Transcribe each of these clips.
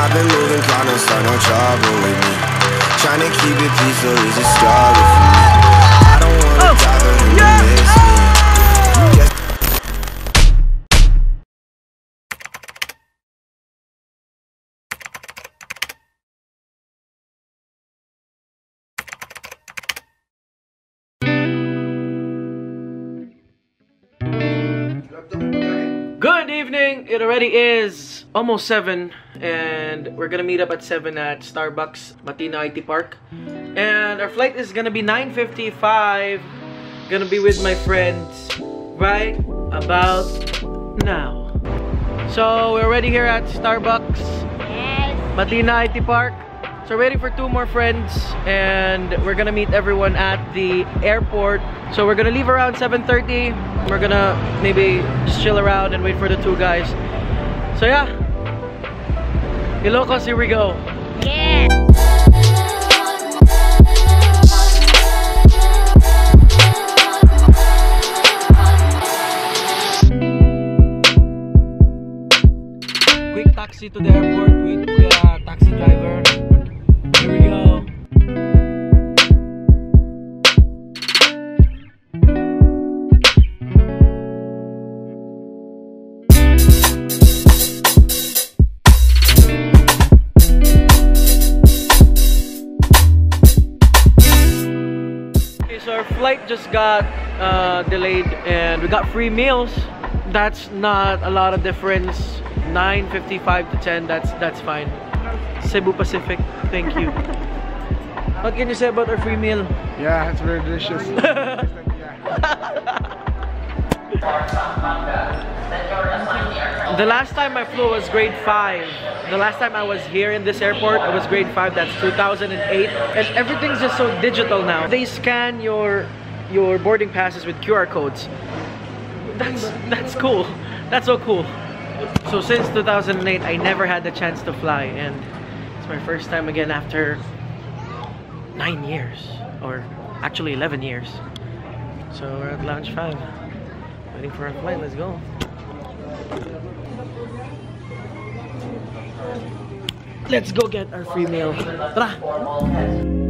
I've been moving, trying to start no trouble with me. Trying to keep it peaceful is a struggle for me. Good evening. It already is almost 7 and we're gonna meet up at 7 at Starbucks Matina IT Park. And our flight is gonna be 9.55. Gonna be with my friends right about now. So we're already here at Starbucks Matina IT Park. So we're waiting for two more friends and we're gonna meet everyone at the airport. So we're gonna leave around 7.30. We're gonna maybe just chill around and wait for the two guys. So yeah. Ilocos, here we go. Quick taxi to the airport just got uh, delayed and we got free meals. That's not a lot of difference. 9.55 to 10, that's that's fine. Cebu Pacific, thank you. what can you say about our free meal? Yeah, it's very delicious. The last time I flew was grade 5. The last time I was here in this airport, I was grade 5, that's 2008. And everything's just so digital now. They scan your your boarding passes with QR codes. That's that's cool. That's so cool. So since 2008, I never had the chance to fly and it's my first time again after 9 years or actually 11 years. So we're at lounge 5. Waiting for our flight. Let's go. Let's go get our free meal. Tara!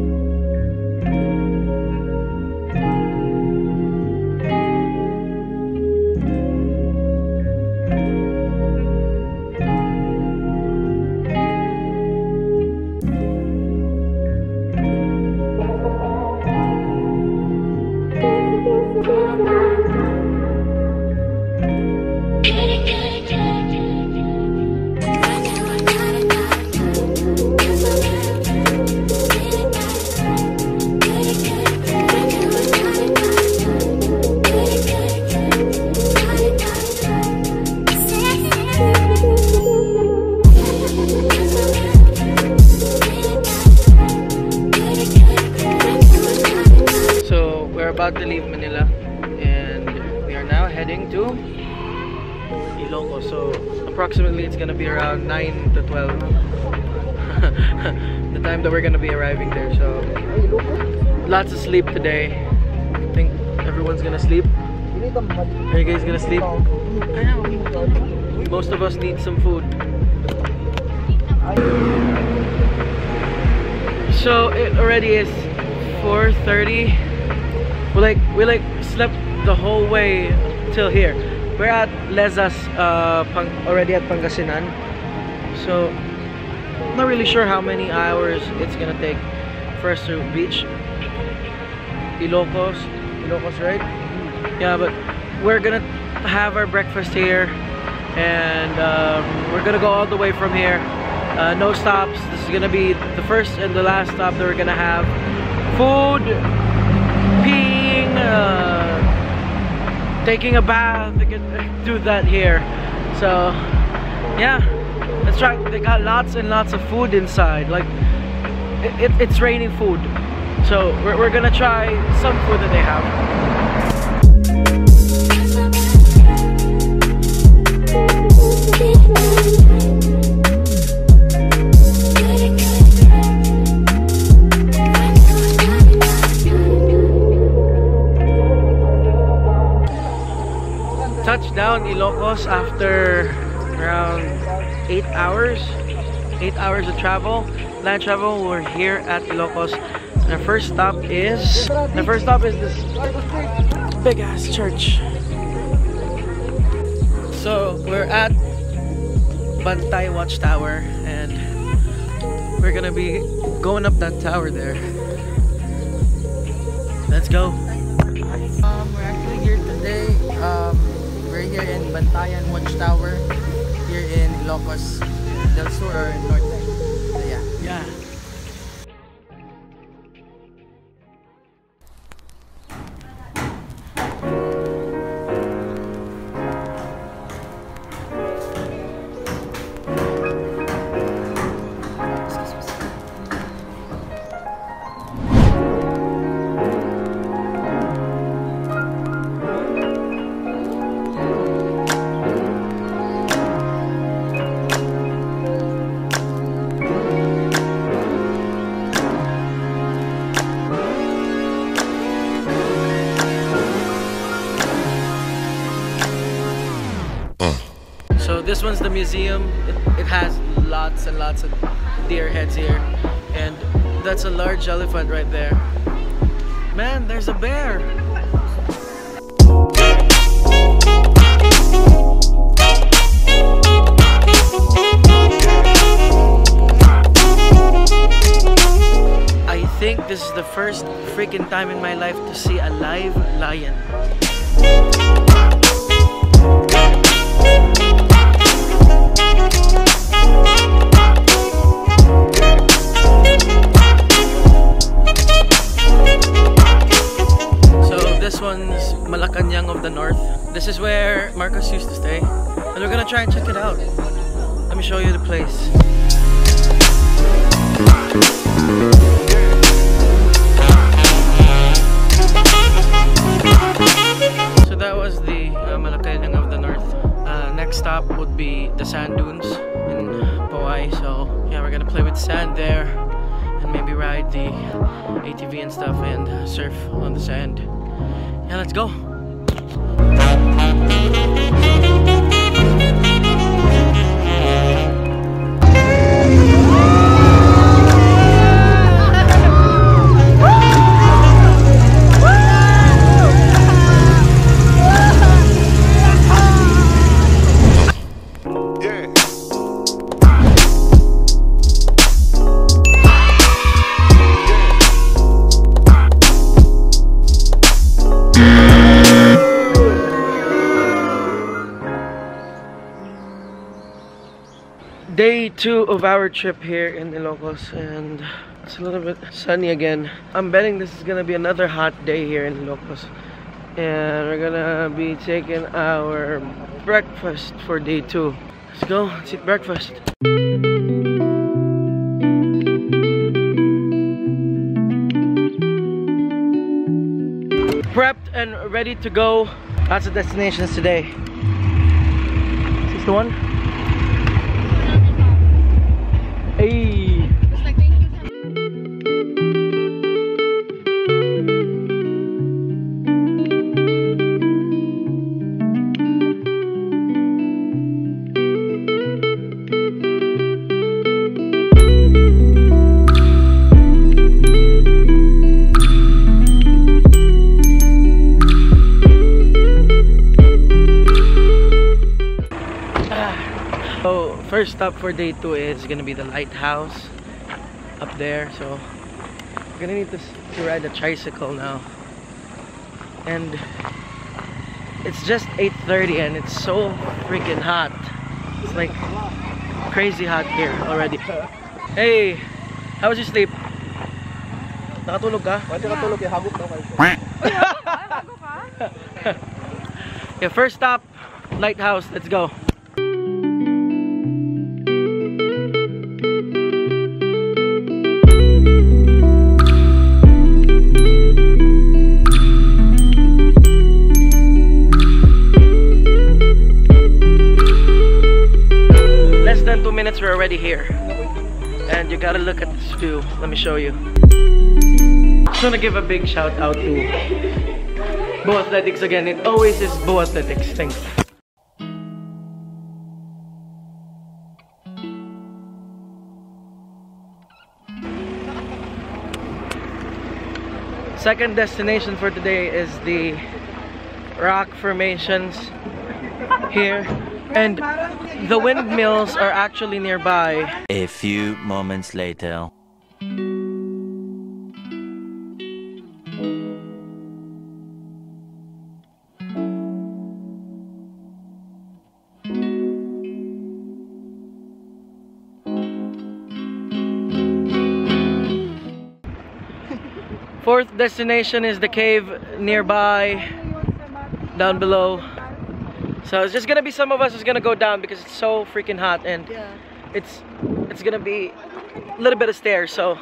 Heading to Ilocos. So approximately it's gonna be around 9 to 12 the time that we're gonna be arriving there. So lots of sleep today. I think everyone's gonna sleep. Are you guys gonna sleep? Most of us need some food. So it already is 4:30. We like we like slept the whole way till here. We're at Lezas uh, already at Pangasinan. So not really sure how many hours it's gonna take for us to reach Ilocos. Ilocos, right? Yeah, but we're gonna have our breakfast here, and um, we're gonna go all the way from here. Uh, no stops. This is gonna be the first and the last stop that we're gonna have. Food, peeing, uh, taking a bath. We can do that here. So, yeah, let's try. They got lots and lots of food inside. Like, it, it, it's raining food. So we're, we're gonna try some food that they have. Touchdown Ilocos after around 8 hours. 8 hours of travel. Land travel, we're here at Ilocos. the first stop is... The first stop is this big ass church. So, we're at Bantay Watchtower and we're gonna be going up that tower there. Let's go. Um, we're actually here today. Um, we're here in Bantayan Watchtower here in Ilocos del Sur or Norte. The museum. It, it has lots and lots of deer heads here. And that's a large elephant right there. Man, there's a bear. I think this is the first freaking time in my life to see a live lion. Of the North. This is where Marcos used to stay. And we're gonna try and check it out. Let me show you the place. So that was the uh, Malacanang of the North. Uh, next stop would be the sand dunes in Paoay. So yeah, we're gonna play with sand there and maybe ride the ATV and stuff and surf on the sand. Yeah, let's go. Day two of our trip here in Ilocos and it's a little bit sunny again. I'm betting this is gonna be another hot day here in Ilocos. And we're gonna be taking our breakfast for day two. Let's go, let's eat breakfast. Prepped and ready to go. Lots of destinations today. Is this the one? First stop for day two is gonna be the lighthouse up there. So I'm gonna need to, to ride a tricycle now, and it's just 8:30 and it's so freaking hot. It's like crazy hot here already. Hey, how was your sleep? Nakatulog ka? Nakatulog yung hagok daw kayo. Yeah, first stop, lighthouse. Let's go. We're already here. And you gotta look at this view. Let me show you. Just wanna give a big shout out to Bo Athletics again. It always is Bo Athletics. Thanks. Second destination for today is the rock formations here and the windmills are actually nearby. A few moments later. Fourth destination is the cave nearby, down below. So it's just gonna be some of us is gonna go down because it's so freaking hot and yeah. it's it's gonna be a little bit of stairs. So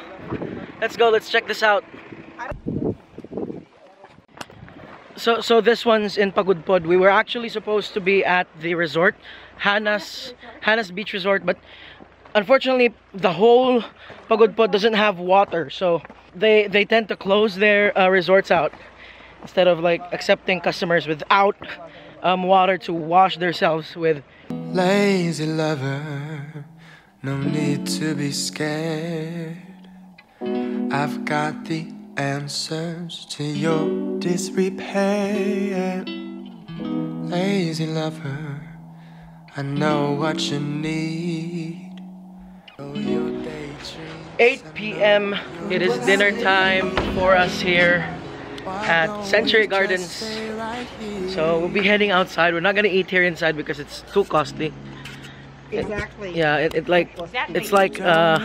let's go. Let's check this out. So so this one's in Pagudpud. We were actually supposed to be at the resort, Hannah's Hannah's Beach Resort, but unfortunately the whole Pagudpud doesn't have water. So they they tend to close their uh, resorts out instead of like accepting customers without um, water to wash themselves with. Lazy lover, no need to be scared. I've got the answers to your disrepair. Lazy lover, I know what you need. Oh, your 8 p.m. It is dinner time for us here at Century Gardens. So we'll be heading outside. We're not gonna eat here inside because it's too costly. Exactly. Yeah, it, it like it's like uh,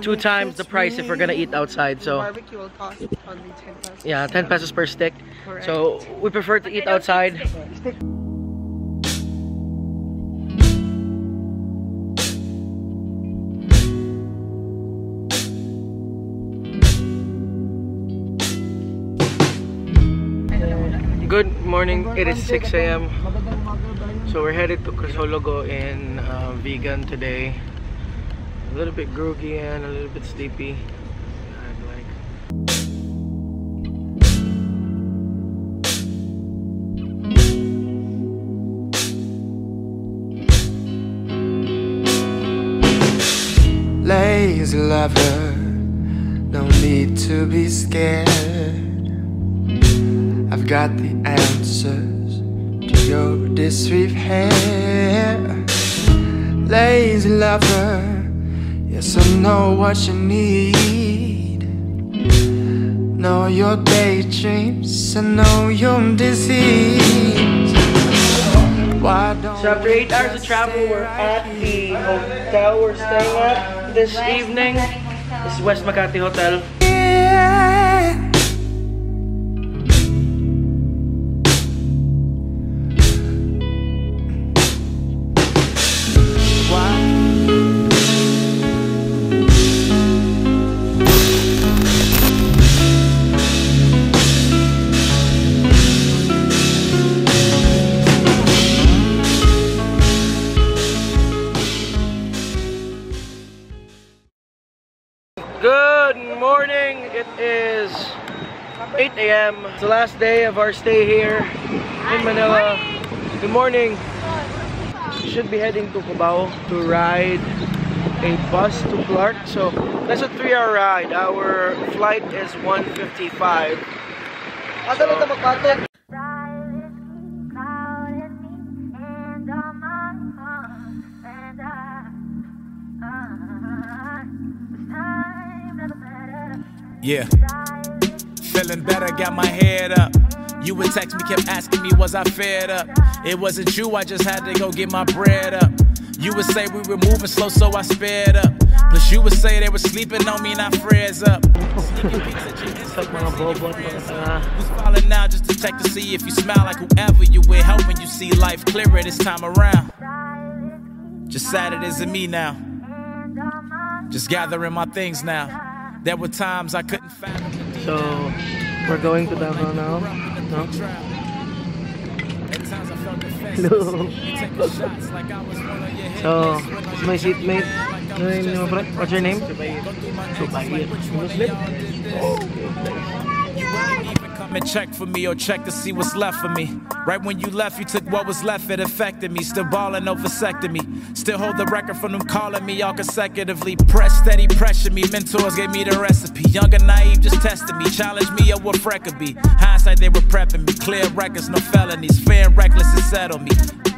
two times the price if we're gonna eat outside. So Barbecue will cost only 10 pesos. yeah, 10 pesos per stick. Correct. So we prefer to eat outside. Morning. It is 6 a.m. So we're headed to Crisologo in uh, Vigan today. A little bit groggy and a little bit sleepy. Lazy lover, no need to be scared. I've got the answers to your disrepair. Lazy lover, yes, I know what you need. Know your daydreams, I know your disease. So after 8 hours of travel, we're at the hotel we're staying at this evening. This is West Makati Hotel. 8 a.m. It's the last day of our stay here in Manila. Good morning. Should be heading to Cubao to ride a bus to Clark. So that's a three-hour ride. Our flight is 1:55. So, Yeah. Feeling better, got my head up. You would text me, kept asking me, was I fed up? It wasn't you, I just had to go get my bread up. You would say we were moving slow, so I sped up. Plus, you would say they were sleeping on me, not friends up. Who's falling now just to check to see if you smile like whoever you with, helping you see life clearer this time around. Just sad it isn't me now. Just gathering my things now. There were times I couldn't fathom so we're going to Davao now. No? At times I felt Hello. defenseless. You taking shots like I was one of your hit So, lists. When this is my seatmate. like I Ano was yung name mo, just friend? like What's your name? Go through my Subayir. days, like which one Muslim? y'all and check for me or check to see what's left for me. Right when you left, you took what was left, it affected me. Still balling, no vasectomy. Still hold the record from them calling me all consecutively. Press steady, pressure me. Mentors gave me the recipe. Young and naive, just tested me. Challenged me of what Freck could be. Hindsight, they were prepping me. Clear records, no felonies. Fair and reckless, it settled me.